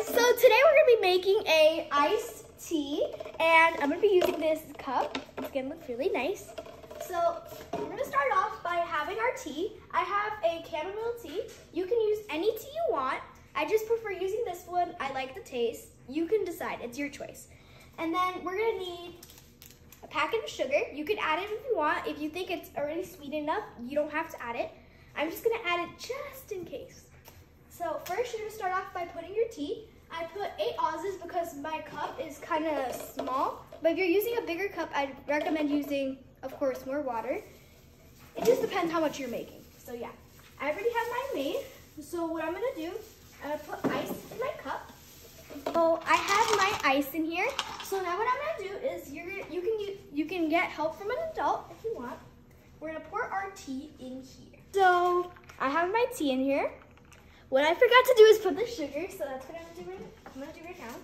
guys, so today we're gonna be making a iced tea and I'm gonna be using this cup. It's gonna look really nice. So we're gonna start off by having our tea. I have a chamomile tea. You can use any tea you want. I just prefer using this one. I like the taste. You can decide, it's your choice. And then we're gonna need a packet of sugar. You can add it if you want. If you think it's already sweet enough, you don't have to add it. I'm just gonna add it just in case. So first you're gonna start off by putting your tea. I put eight ounces because my cup is kind of small. But if you're using a bigger cup, I'd recommend using, of course, more water. It just depends how much you're making. So yeah, I already have mine made. So what I'm gonna do, I'm gonna put ice in my cup. So I have my ice in here. So now what I'm gonna do is you're you can you can get help from an adult if you want. We're gonna pour our tea in here. So I have my tea in here. What I forgot to do is put the sugar, so that's what I'm gonna do right, I'm gonna do right now.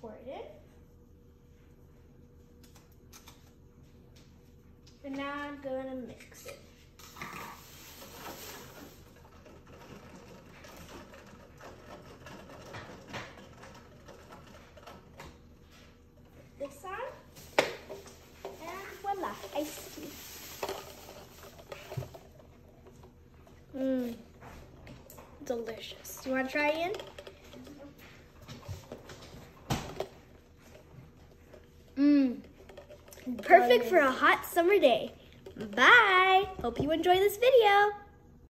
Pour it in. And now I'm gonna mix it. This side. Iced tea. Mmm, delicious. You wanna try Ian? Mmm, perfect for a hot summer day. Bye. Hope you enjoy this video.